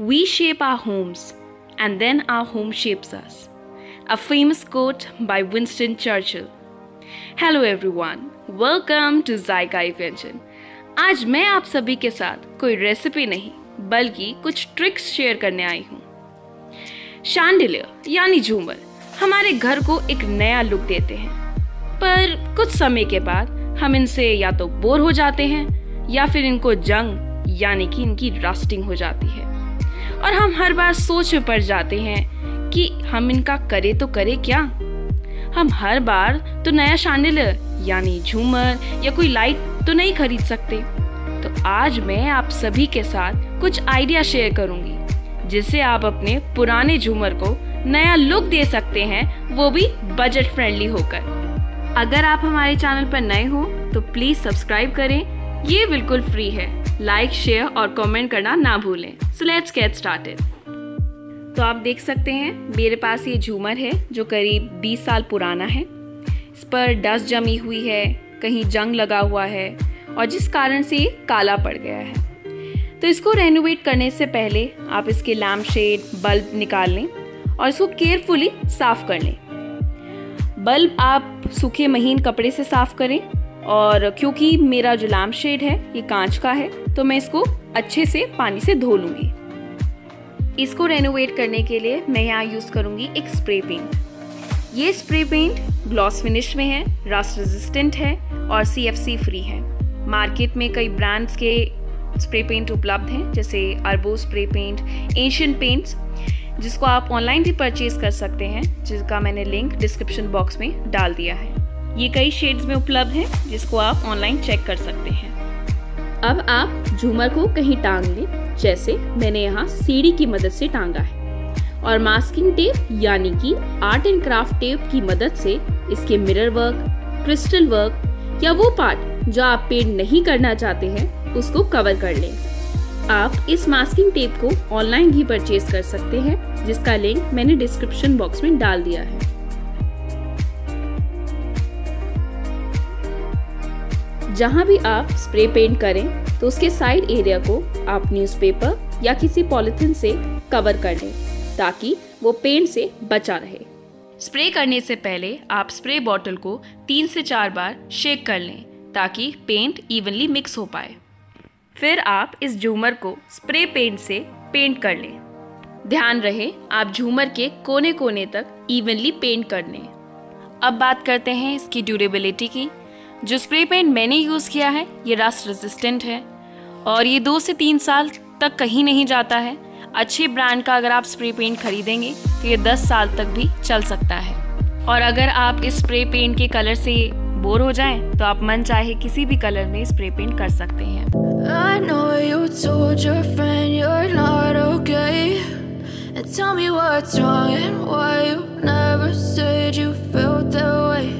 We shape our homes, and then our home shapes us. A famous quote by Winston Churchill. Hello everyone, welcome to Zyka Invention. आज मैं आप सभी के साथ कोई recipe नहीं बल्कि कुछ ट्रिक्स शेयर करने आई हूँ शांडिलियर यानी झूमर हमारे घर को एक नया लुक देते हैं पर कुछ समय के बाद हम इनसे या तो बोर हो जाते हैं या फिर इनको जंग यानी कि इनकी रस्टिंग हो जाती है और हम हर बार सोच में पड़ जाते हैं कि हम इनका करे तो करे क्या? हम हर बार तो नया शांडिलियर यानी झूमर या कोई लाइट तो नहीं खरीद सकते। तो आज मैं आप सभी के साथ कुछ आइडिया शेयर करूँगी, जिससे आप अपने पुराने झूमर को नया लुक दे सकते हैं, वो भी बजट फ्रेंडली होकर। अगर आप हमारे चैनल पर नए हो तो प्लीज़ सब्सक्राइब करें ये बिल्कुल फ्री है। लाइक शेयर और कमेंट करना ना भूलें। सो लेट्स गेट स्टार्टेड तो आप देख सकते हैं, मेरे पास ये झूमर है, जो करीब 20 साल पुराना है। इस पर डस्ट जमी हुई है, कहीं जंग लगा हुआ है, और जिस कारण से ये काला पड़ गया है। तो इसको रेनोवेट करने से पहले आप इसके लैम्प शेड बल्ब निकाल लें और इसको केयरफुली साफ़ कर लें। बल्ब आप सूखे महीन कपड़े से साफ़ करें। और क्योंकि मेरा जो लैम्प शेड है, ये कांच का है तो मैं इसको अच्छे से पानी से धो लूँगी। इसको रेनोवेट करने के लिए मैं यहाँ यूज़ करूँगी एक स्प्रे पेंट ये स्प्रे पेंट ग्लॉस फिनिश में है रस्ट रेजिस्टेंट है और सीएफसी फ्री है। मार्केट में कई ब्रांड्स के स्प्रे पेंट उपलब्ध हैं, जैसे अरबो स्प्रे पेंट एशियन पेंट्स जिसको आप ऑनलाइन भी परचेज कर सकते हैं, जिसका मैंने लिंक डिस्क्रिप्शन बॉक्स में डाल दिया है। ये कई शेड्स में उपलब्ध है, जिसको आप ऑनलाइन चेक कर सकते हैं। अब आप झूमर को कहीं टांग लें, जैसे मैंने यहाँ सीढ़ी की मदद से टांगा है। और मास्किंग टेप यानी कि आर्ट एंड क्राफ्ट टेप की मदद से इसके मिरर वर्क क्रिस्टल वर्क या वो पार्ट जो आप पेंट नहीं करना चाहते हैं, उसको कवर कर लें। आप इस मास्किंग टेप को ऑनलाइन भी परचेज कर सकते हैं, जिसका लिंक मैंने डिस्क्रिप्शन बॉक्स में डाल दिया है। जहाँ भी आप स्प्रे पेंट करें तो उसके साइड एरिया को आप न्यूज़पेपर या किसी पॉलिथीन से कवर कर लें ताकि वो पेंट से बचा रहे। स्प्रे करने से पहले आप स्प्रे बॉटल को तीन से चार बार शेक कर लें, ताकि पेंट इवनली मिक्स हो पाए। फिर आप इस झूमर को स्प्रे पेंट से पेंट कर लें। ध्यान रहे, आप झूमर के कोने कोने तक इवनली पेंट कर लें। अब बात करते हैं इसकी ड्यूरेबिलिटी की। जो स्प्रे पेंट मैंने यूज़ किया है, ये रस्ट रेजिस्टेंट है। और ये दो से तीन साल तक कहीं नहीं जाता है। अच्छे ब्रांड का अगर आप स्प्रे पेंट खरीदेंगे तो ये दस साल तक भी चल सकता है। और अगर आप इस स्प्रे पेंट के कलर से बोर हो जाएँ तो आप मन चाहे किसी भी कलर में स्प्रे पेंट कर सकते हैं। I know you told your friend you're not okay. And tell me what's wrong and why you never said you felt that way.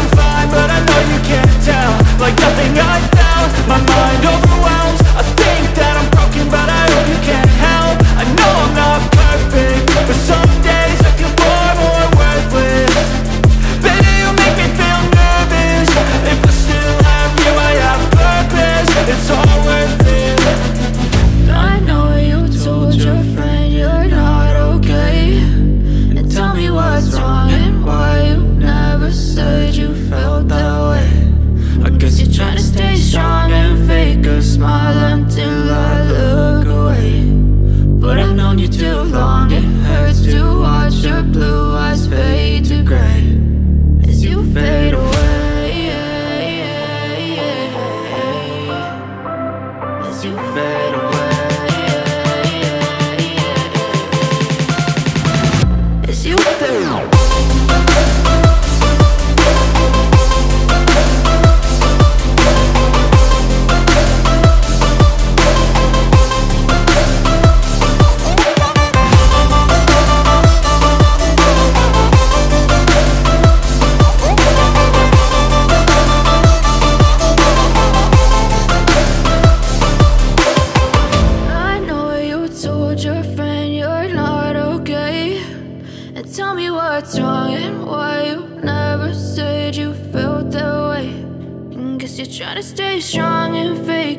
I'm fine, but I know you It's you. You try to stay strong and fake